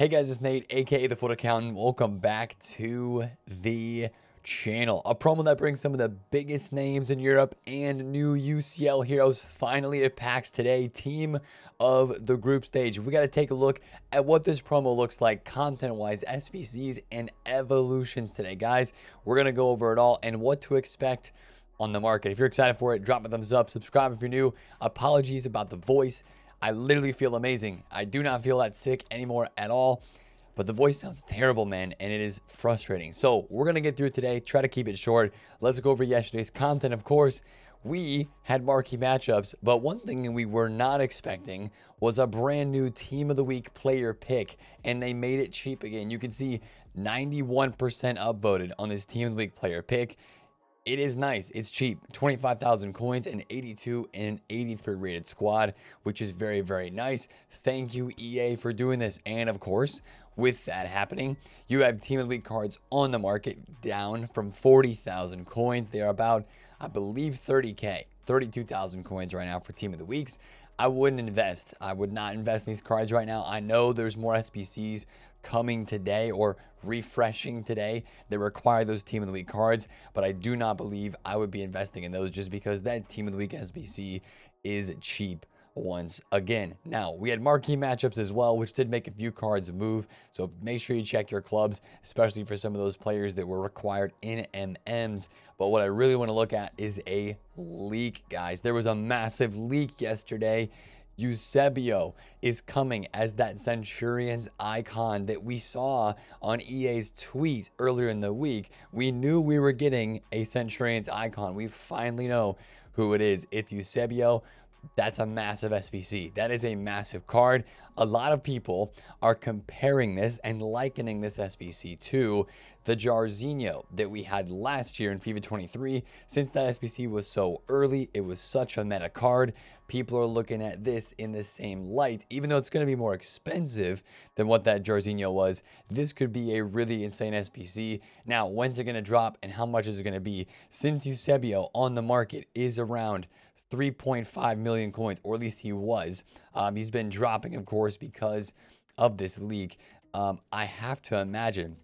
Hey guys, it's Nate, aka the FUT Accountant. Welcome back to the channel. A promo that brings some of the biggest names in Europe and new UCL heroes finally to packs today. Team of the group stage. We got to take a look at what this promo looks like content wise, SBCs, and evolutions today, guys. We're going to go over it all and what to expect on the market. If you're excited for it, drop a thumbs up, subscribe if you're new. Apologies about the voice. I literally feel amazing. I do not feel that sick anymore at all. But the voice sounds terrible, man, and it is frustrating. So we're going to get through today, try to keep it short. Let's go over yesterday's content. Of course, we had marquee matchups, but one thing we were not expecting was a brand new Team of the Week player pick, and they made it cheap again. You can see 91% upvoted on this Team of the Week player pick. It is nice. It's cheap. 25,000 coins and 82 and 83 rated squad, which is very, very nice. Thank you, EA, for doing this. And of course, with that happening, you have Team of the Week cards on the market down from 40,000 coins. They are about, I believe, 30K, 32,000 coins right now for Team of the Weeks. I wouldn't invest. I would not invest in these cards right now. I know there's more SBCs coming today or refreshing today that require those team of the week cards, but I do not believe I would be investing in those just because that team of the week SBC is cheap once again. Now, we had marquee matchups as well, which did make a few cards move. So make sure you check your clubs, especially for some of those players that were required in MMs. But what I really want to look at is a leak, guys. There was a massive leak yesterday Eusebio is coming as that Centurions icon that we saw on EA's tweet earlier in the week. We knew we were getting a Centurions icon. We finally know who it is. It's Eusebio. That's a massive SBC. That is a massive card. A lot of people are comparing this and likening this SBC to the Jairzinho that we had last year in FIFA 23. Since that SBC was so early, it was such a meta card. People are looking at this in the same light. Even though it's going to be more expensive than what that Jairzinho was, this could be a really insane SBC. Now, when's it going to drop and how much is it going to be? Since Eusebio on the market is around 3.5 million coins, or at least he was. Um, he's been dropping, of course, because of this leak. Um, I have to imagine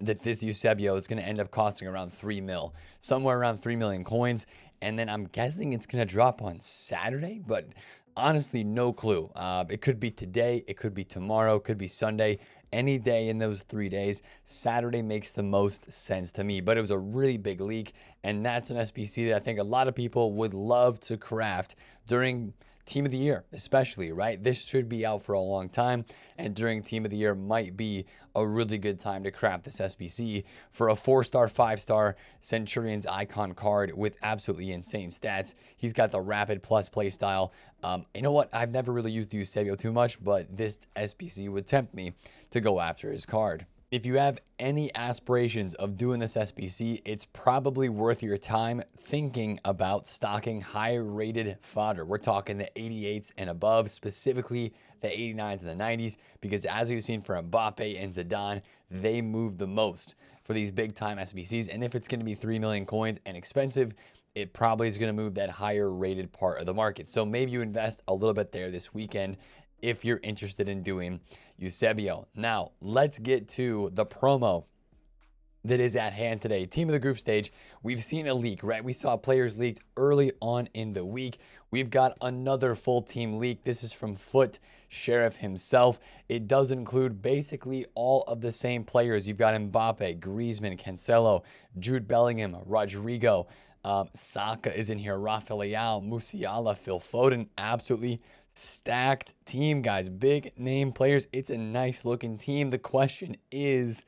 that this Eusebio is going to end up costing around 3 mil, somewhere around 3 million coins. And then I'm guessing it's going to drop on Saturday, but honestly, no clue. Uh, it could be today, it could be tomorrow, it could be Sunday any day in those three days. Saturday makes the most sense to me, but it was a really big leak, and that's an SBC that I think a lot of people would love to craft during team of the year, especially, right? This should be out for a long time, and during team of the year might be a really good time to craft this SBC for a four star, five star Centurions icon card with absolutely insane stats. He's got the rapid plus play style. Um, you know what? I've never really used the Eusebio too much, but this SBC would tempt me to go after his card. If you have any aspirations of doing this SBC, it's probably worth your time thinking about stocking high rated fodder. We're talking the 88s and above, specifically the 89s and the 90s, because as you've seen for Mbappe and Zidane, they move the most for these big time SBCs. And if it's going to be 3 million coins and expensive, it probably is going to move that higher rated part of the market. So maybe you invest a little bit there this weekend if you're interested in doing Eusebio. Now, let's get to the promo that is at hand today. Team of the group stage, we've seen a leak, right? We saw players leaked early on in the week. We've got another full team leak. This is from FUT Sheriff himself. It does include basically all of the same players. You've got Mbappe, Griezmann, Cancelo, Jude Bellingham, Rodrygo, um, Saka is in here, Rafael Musiala, Phil Foden. Absolutely stacked team, guys. Big name players. It's a nice looking team. The question is,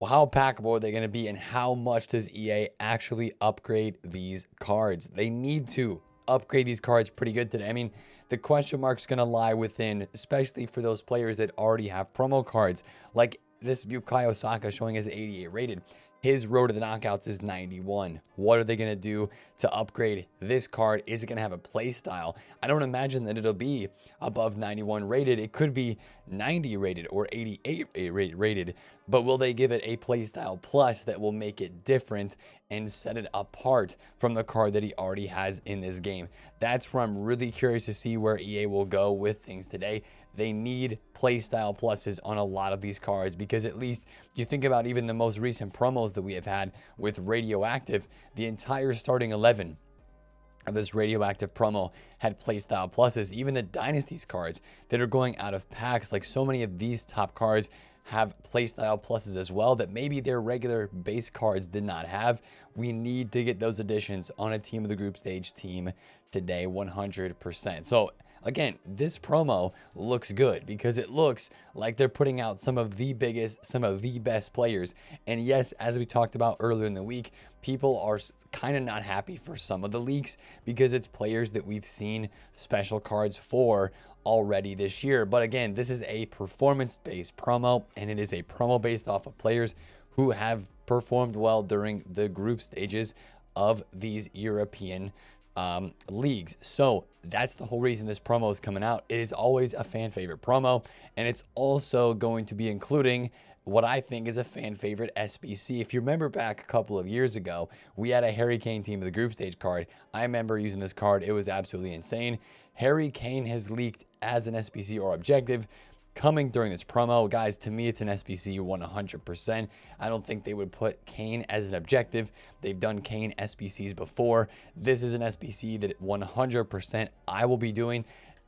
well, how packable are they going to be, and how much does EA actually upgrade these cards? They need to upgrade these cards pretty good today. I mean, the question mark's going to lie within, especially for those players that already have promo cards, like this Bukayo Saka showing as 88 rated. His road to the knockouts is 91. What are they going to do to upgrade this card? Is it going to have a play style? I don't imagine that it'll be above 91 rated. It could be 90 rated or 88 rated, but will they give it a play style plus that will make it different and set it apart from the card that he already has in this game? That's where I'm really curious to see where EA will go with things today. They need playstyle pluses on a lot of these cards because at least you think about even the most recent promos that we have had with Radioactive, the entire starting 11 of this radioactive promo had playstyle pluses. Even the dynasties cards that are going out of packs, like so many of these top cards have playstyle pluses as well that maybe their regular base cards did not have. We need to get those additions on a team of the group stage team today 100%. So again, this promo looks good because it looks like they're putting out some of the biggest, some of the best players. And yes, as we talked about earlier in the week, people are kind of not happy for some of the leaks because it's players that we've seen special cards for already this year. But again, this is a performance based promo and it is a promo based off of players who have performed well during the group stages of these European um, leagues. So that's the whole reason this promo is coming out. It is always a fan favorite promo, and it's also going to be including what I think is a fan favorite SBC. If you remember back a couple of years ago, we had a Harry Kane team of the group stage card. I remember using this card, it was absolutely insane. Harry Kane has leaked as an SBC or objective coming during this promo. Guys, to me, it's an SBC 100%. I don't think they would put Kane as an objective. They've done Kane SBCs before. This is an SBC that 100% I will be doing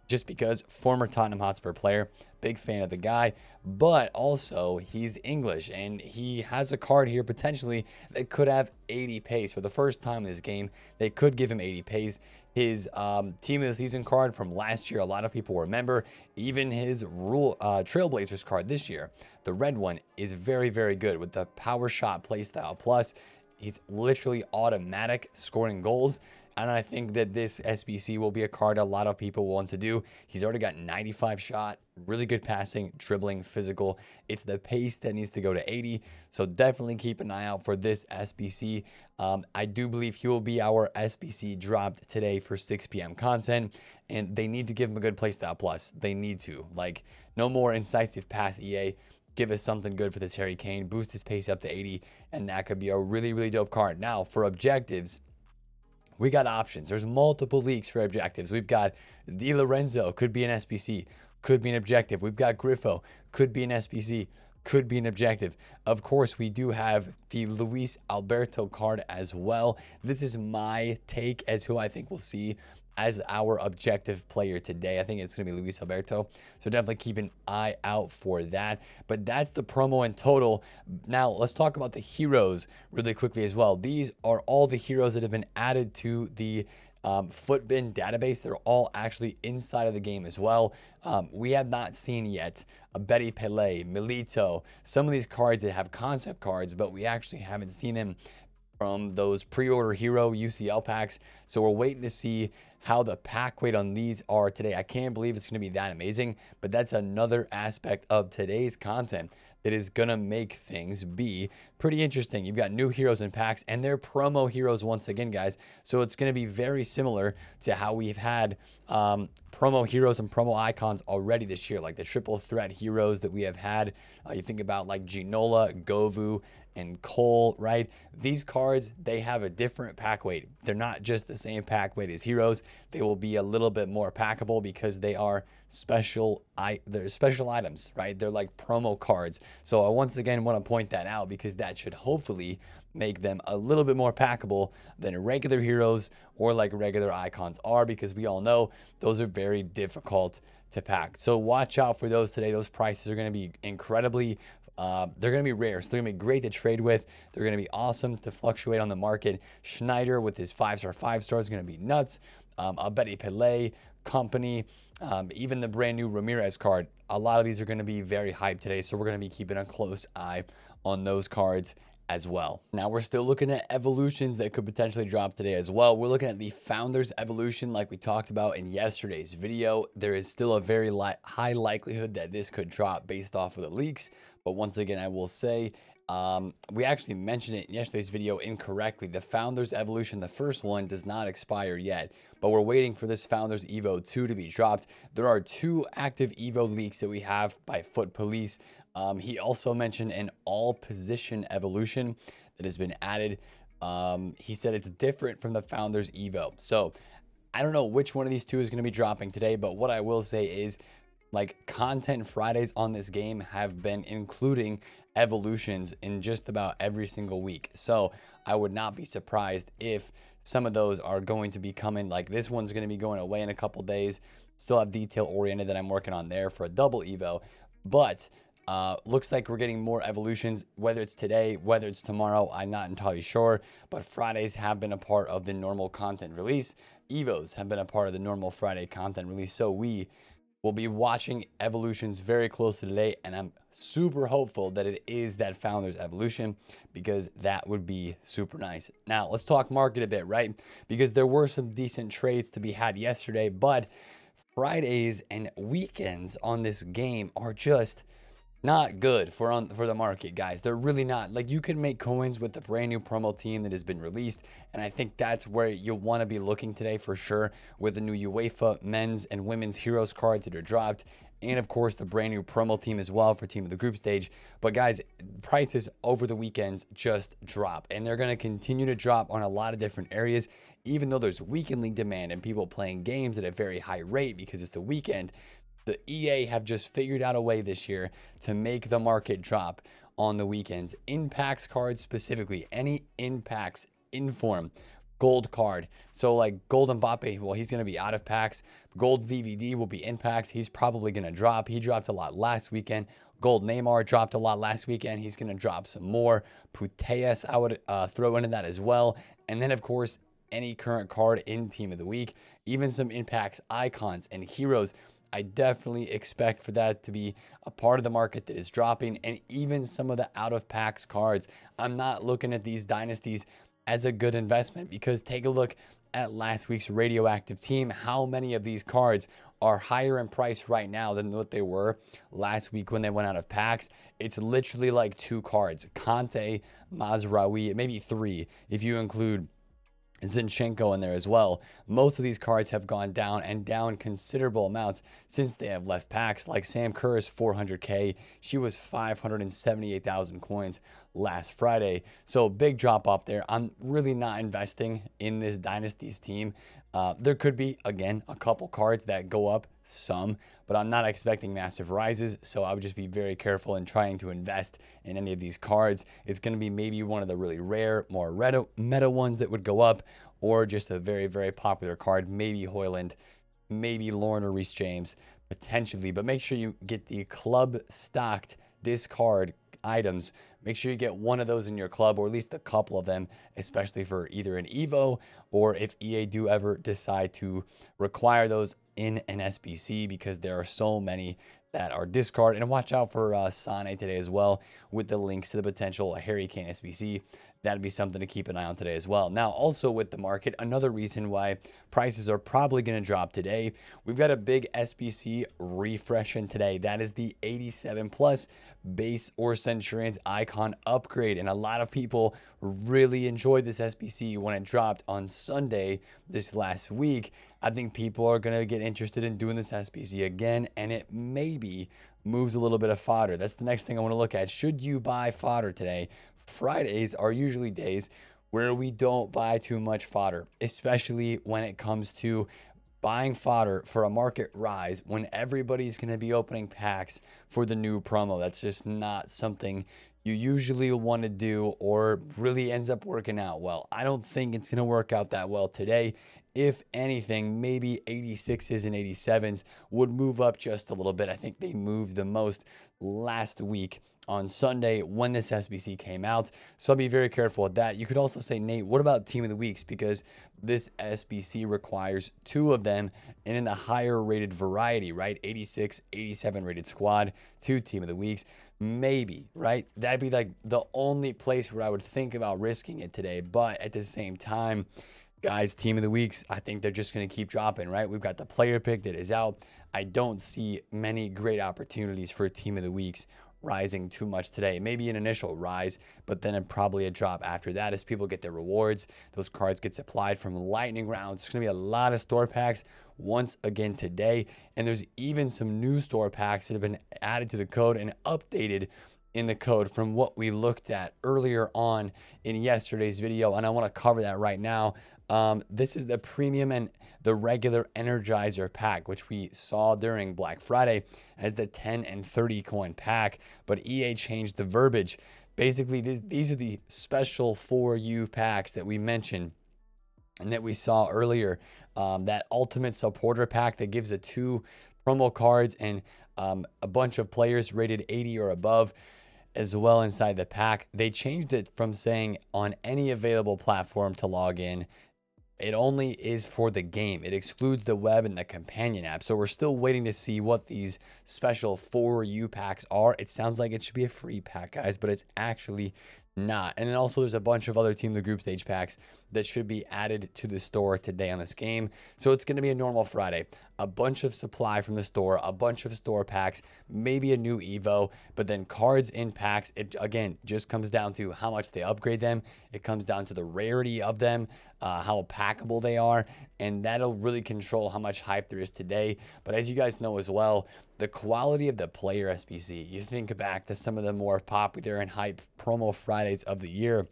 just because former Tottenham Hotspur player, big fan of the guy, but also he's English and he has a card here potentially that could have 80 pace for the first time in this game. They could give him 80 pace his um, team of the season card from last year. A lot of people remember even his rule uh, Trailblazers card this year. The red one is very, very good with the power shot playstyle. Plus, he's literally automatic scoring goals. And I think that this SBC will be a card a lot of people want to do. He's already got 95 shot, really good passing, dribbling, physical. It's the pace that needs to go to 80. So definitely keep an eye out for this SBC. Um, I do believe he will be our SBC dropped today for 6 p.m. content. And they need to give him a good playstyle plus. They need to. Like, no more incisive pass EA give us something good for this Harry Kane, boost his pace up to 80, and that could be a really, really dope card. Now, for objectives, we got options. There's multiple leaks for objectives. We've got Di Lorenzo, could be an SBC, could be an objective. We've got Grifo, could be an SBC, could be an objective. Of course, we do have the Luis Alberto card as well. This is my take as who I think we'll see as our objective player today. I think it's going to be Luis Alberto. So definitely keep an eye out for that. But that's the promo in total. Now, let's talk about the heroes really quickly as well. These are all the heroes that have been added to the um, Futbin database. They're all actually inside of the game as well. Um, we have not seen yet Abedi Pele, Milito, some of these cards that have concept cards, but we actually haven't seen them from those pre-order hero UCL packs. So we're waiting to see how the pack weight on these are today. I can't believe it's going to be that amazing, but that's another aspect of today's content that is going to make things be pretty interesting. You've got new heroes and packs and they're promo heroes once again, guys. So it's going to be very similar to how we've had um, promo heroes and promo icons already this year, like the triple threat heroes that we have had. Uh, you think about like Ginola, Govou, and Cole, right? These cards, they have a different pack weight. They're not just the same pack weight as heroes. They will be a little bit more packable because they are special I they're special items, right? They're like promo cards. So I once again want to point that out because that should hopefully make them a little bit more packable than regular heroes or like regular icons are because we all know those are very difficult to pack. So watch out for those today. Those prices are going to be incredibly uh, they're going to be rare, so they're going to be great to trade with. They're going to be awesome to fluctuate on the market. Schneider with his five star, five stars is going to be nuts. Um, Betty Pele company, um, even the brand new Ramirez card. A lot of these are going to be very hyped today, so we're going to be keeping a close eye on those cards as well. Now we're still looking at evolutions that could potentially drop today as well. We're looking at the founders evolution like we talked about in yesterday's video. There is still a very li high likelihood that this could drop based off of the leaks. But once again, I will say, um, we actually mentioned it in yesterday's video incorrectly. The Founders Evolution, the first one, does not expire yet, but we're waiting for this Founders Evo 2 to be dropped. There are two active Evo leaks that we have by Foot Police. Um, he also mentioned an all position evolution that has been added. Um, he said it's different from the Founders Evo. So I don't know which one of these two is going to be dropping today, but what I will say is like content Fridays on this game have been including evolutions in just about every single week. So I would not be surprised if some of those are going to be coming. Like this one's going to be going away in a couple days. Still have detail oriented that I'm working on there for a double Evo. But uh, looks like we're getting more evolutions, whether it's today, whether it's tomorrow, I'm not entirely sure. But Fridays have been a part of the normal content release. Evos have been a part of the normal Friday content release. So we will be watching evolutions very closely today. And I'm super hopeful that it is that founder's evolution because that would be super nice. Now, let's talk market a bit, right? Because there were some decent trades to be had yesterday, but Fridays and weekends on this game are just not good for on for the market, guys. They're really not. Like you can make coins with the brand new promo team that has been released, and I think that's where you'll want to be looking today for sure with the new UEFA men's and women's heroes cards that are dropped. And of course, the brand new promo team as well for team of the group stage. But guys, prices over the weekends just drop, and they're going to continue to drop on a lot of different areas even though there's weekendly demand and people playing games at a very high rate because it's the weekend, the EA have just figured out a way this year to make the market drop on the weekends. Impacts cards specifically, any impacts inform gold card. So like gold Mbappe, well, he's going to be out of packs. Gold VVD will be in packs. He's probably going to drop. He dropped a lot last weekend. Gold Neymar dropped a lot last weekend. He's going to drop some more. Putellas, I would uh, throw into that as well. And then, of course, any current card in Team of the Week, even some impacts, icons, and heroes I definitely expect for that to be a part of the market that is dropping and even some of the out of packs cards. I'm not looking at these dynasties as a good investment because take a look at last week's radioactive team. How many of these cards are higher in price right now than what they were last week when they went out of packs? It's literally like two cards Kanté, Mazraoui, maybe three if you include Zinchenko in there as well. Most of these cards have gone down and down considerable amounts since they have left packs. Like Sam Kerr is 400k. She was 578,000 coins last Friday. So big drop off there. I'm really not investing in this Dynasties team. Uh, there could be, again, a couple cards that go up some, but I'm not expecting massive rises. So I would just be very careful in trying to invest in any of these cards. It's going to be maybe one of the really rare, more meta ones that would go up, or just a very, very popular card, maybe Højlund, maybe Lauren or Reece James, potentially. But make sure you get the club stocked discard items. Make sure you get one of those in your club or at least a couple of them, especially for either an Evo or if EA do ever decide to require those in an SBC because there are so many that are discard. And watch out for uh, Sane today as well with the links to the potential Harry Kane SBC that'd be something to keep an eye on today as well. Now, also with the market, another reason why prices are probably going to drop today, we've got a big SBC refreshing today. That is the 87 plus base or Centurions icon upgrade. And a lot of people really enjoyed this SBC when it dropped on Sunday this last week. I think people are going to get interested in doing this SBC again, and it maybe moves a little bit of fodder. That's the next thing I want to look at. Should you buy fodder today? Fridays are usually days where we don't buy too much fodder, especially when it comes to buying fodder for a market rise when everybody's going to be opening packs for the new promo. That's just not something you usually want to do or really ends up working out well. I don't think it's going to work out that well today. If anything, maybe 86s and 87s would move up just a little bit. I think they moved the most last week on Sunday when this SBC came out. So be very careful with that. You could also say, Nate, what about Team of the Weeks? Because this SBC requires two of them and in the higher rated variety, right? 86, 87 rated squad, two Team of the Weeks. Maybe, right? That'd be like the only place where I would think about risking it today. But at the same time, guys, team of the weeks, I think they're just going to keep dropping, right? We've got the player pick that is out. I don't see many great opportunities for team of the weeks rising too much today. Maybe an initial rise, but then probably a drop after that as people get their rewards. Those cards get supplied from lightning rounds. It's going to be a lot of store packs once again today. And there's even some new store packs that have been added to the code and updated in the code from what we looked at earlier on in yesterday's video. And I want to cover that right now. Um, this is the premium and the regular Energizer pack, which we saw during Black Friday as the 10 and 30 coin pack. But EA changed the verbiage. Basically, these, are the special for you packs that we mentioned and that we saw earlier. Um, that ultimate supporter pack that gives a two promo cards and um, a bunch of players rated 80 or above as well inside the pack. They changed it from saying on any available platform to log in it only is for the game. It excludes the web and the companion app. So we're still waiting to see what these special for you packs are. It sounds like it should be a free pack, guys, but it's actually not. And then also there's a bunch of other team the group stage packs that should be added to the store today on this game. So it's going to be a normal Friday. A bunch of supply from the store, a bunch of store packs, maybe a new Evo, but then cards in packs. It again just comes down to how much they upgrade them. It comes down to the rarity of them, uh, how packable they are, and that'll really control how much hype there is today. But as you guys know as well, the quality of the player SBC, you think back to some of the more popular and hype promo Fridays of the year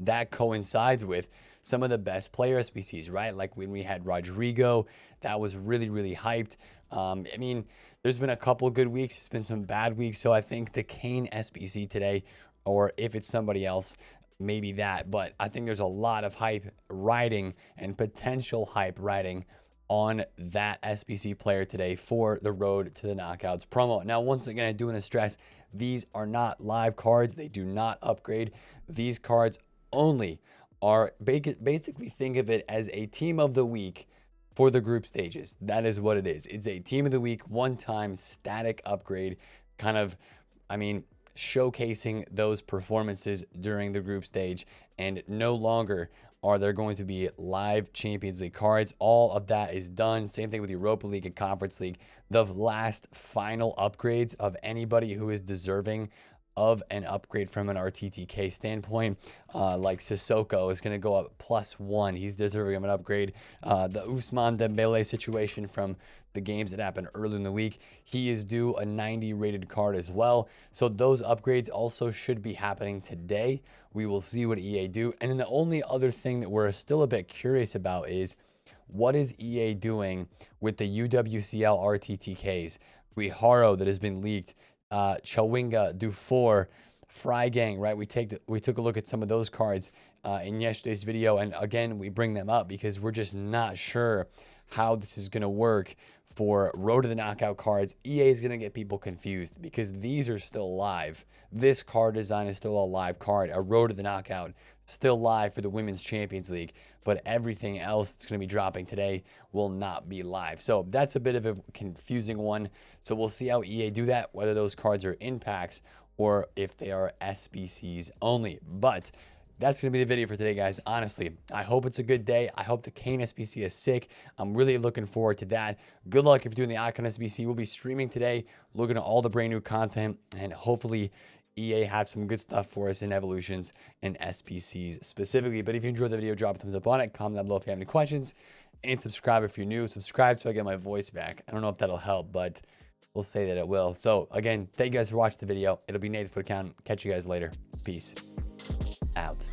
that coincides with some of the best player SBCs, right? Like when we had Rodrygo, that was really, really hyped. Um, I mean, there's been a couple good weeks, there's been some bad weeks. So I think the Kane SBC today, or if it's somebody else, maybe that. But I think there's a lot of hype riding and potential hype riding on that SBC player today for the road to the knockouts promo. Now, once again, I do want to stress these are not live cards, they do not upgrade. These cards only are basically think of it as a team of the week for the group stages. That is what it is. It's a team of the week, one time static upgrade, kind of, I mean, showcasing those performances during the group stage. And no longer are there going to be live Champions League cards. All of that is done. Same thing with Europa League and Conference League. The last final upgrades of anybody who is deserving of an upgrade from an RTTK standpoint. Uh, like Sissoko is going to go up plus one. He's deserving of an upgrade. Uh, the Ousmane Dembele situation from the games that happened early in the week, he is due a 90 rated card as well. So those upgrades also should be happening today. We will see what EA do. And then the only other thing that we're still a bit curious about is what is EA doing with the UWCL RTTKs? Guijarro that has been leaked uh, Chawinga, Dufour, Freigang, right? We take the, we took a look at some of those cards uh, in yesterday's video, and again, we bring them up because we're just not sure how this is going to work for Road to the Knockout cards. EA is going to get people confused because these are still live. This card design is still a live card. A Road to the Knockout still live for the Women's Champions League, but everything else that's going to be dropping today will not be live. So that's a bit of a confusing one. So we'll see how EA do that, whether those cards are in packs or if they are SBCs only. But that's going to be the video for today, guys. Honestly, I hope it's a good day. I hope the Kane SBC is sick. I'm really looking forward to that. Good luck if you're doing the Icon SBC. We'll be streaming today, looking at all the brand new content, and hopefully EA have some good stuff for us in evolutions and SBCs specifically. But if you enjoyed the video, drop a thumbs up on it. Comment down below if you have any questions. And subscribe if you're new. Subscribe so I get my voice back. I don't know if that'll help, but we'll say that it will. So again, thank you guys for watching the video. It'll be Nathan Foot Account. Catch you guys later. Peace out.